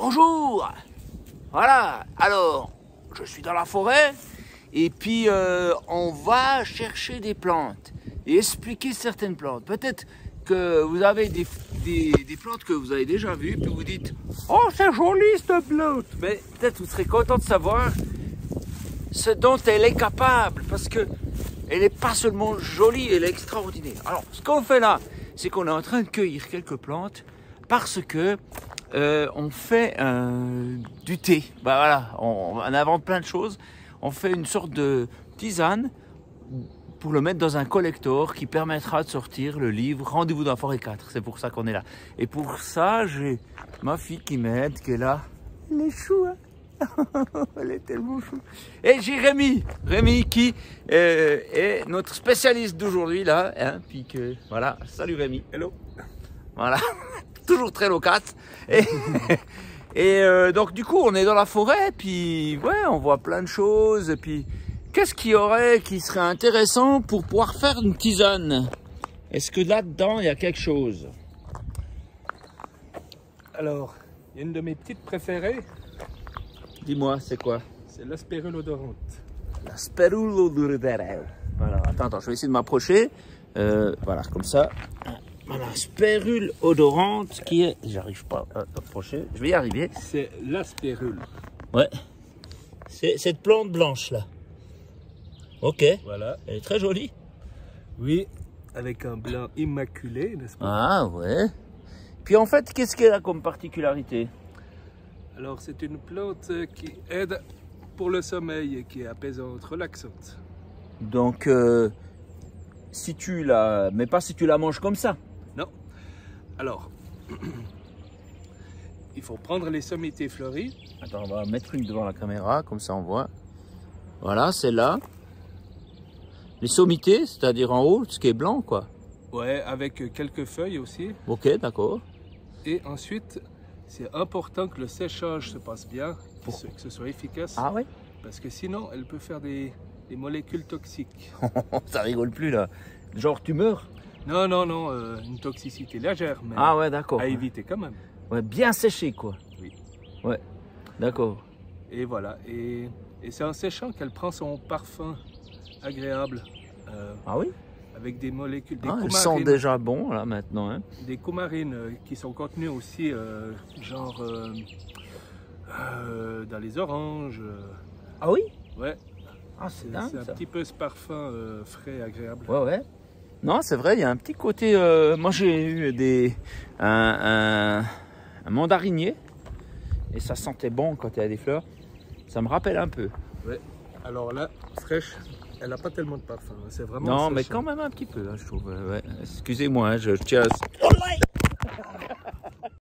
Bonjour Voilà, alors, je suis dans la forêt et puis euh, on va chercher des plantes et expliquer certaines plantes. Peut-être que vous avez des, plantes que vous avez déjà vues, puis vous dites « Oh, c'est joli cette plante !» Mais peut-être vous serez content de savoir ce dont elle est capable, parce que elle n'est pas seulement jolie, elle est extraordinaire. Alors, ce qu'on fait là, c'est qu'on est en train de cueillir quelques plantes parce que euh, on fait euh, du thé. Bah voilà, on, on, invente plein de choses. On fait une sorte de tisane pour le mettre dans un collector qui permettra de sortir le livre Rendez-vous dans la forêt 4. C'est pour ça qu'on est là. Et pour ça, j'ai ma fille qui m'aide, qui est là. Elle est chou, hein Elle est tellement chou. Et j'ai Rémi, Rémi qui euh, est notre spécialiste d'aujourd'hui là. Hein, puis que, voilà, salut Rémi. Hello. Voilà, toujours très loquat. Et, et euh, donc du coup, on est dans la forêt, puis ouais, on voit plein de choses. Et puis, qu'est-ce qu'il y aurait qui serait intéressant pour pouvoir faire une tisane? Est-ce que là-dedans, il y a quelque chose? Alors, il y a une de mes petites préférées. Dis-moi, c'est quoi? C'est l'aspérule odorante. L'aspérule odorante. Voilà, attends, attends, je vais essayer de m'approcher. Euh, voilà, comme ça. Voilà, spérule odorante qui est... J'arrive pas à t'approcher. Je vais y arriver. C'est l'aspérule. Ouais. C'est cette plante blanche là. Ok. Voilà. Elle est très jolie. Oui, avec un blanc immaculé, n'est-ce pas? Ah ouais. Puis en fait, qu'est-ce qu'elle a comme particularité? Alors, c'est une plante qui aide pour le sommeil et qui est apaisante, relaxante. Donc, euh, si tu la... Mais pas si tu la manges comme ça. Alors, il faut prendre les sommités fleuries. Attends, on va mettre une devant la caméra, comme ça on voit. Voilà, c'est là. Les sommités, c'est-à-dire en haut, ce qui est blanc, quoi. Ouais, avec quelques feuilles aussi. Ok, d'accord. Et ensuite, c'est important que le séchage se passe bien, pour que ce soit efficace. Ah ouais? Parce que sinon, elle peut faire des, des molécules toxiques. Ça rigole plus là. Genre tu meurs Non, non, non, euh, une toxicité légère, mais Ah ouais, d'accord. à éviter quand même. Ouais, bien séché quoi. Oui. Ouais, d'accord. Et voilà, et, et c'est en séchant qu'elle prend son parfum agréable. euh, Ah oui? avec des molécules, des ah, Elles coumarines, sont déjà bons là maintenant. Hein. des coumarines euh, qui sont contenues aussi, euh, genre euh, euh, dans les oranges. euh, Ah oui? Ouais, Ah c'est c'est dingue c'est un ça. petit peu ce parfum euh, frais, agréable. Ouais, ouais. Non, c'est vrai, il y a un petit côté. euh, moi, j'ai eu des un, un, un mandarinier et ça sentait bon quand il y a des fleurs. Ça me rappelle un peu. Ouais. Alors là, fraîche, elle n'a pas tellement de parfum. hein, C'est vraiment. Non, mais séchant. quand même un petit peu, hein, je trouve. ouais. Excusez-moi, hein, je tiens. à-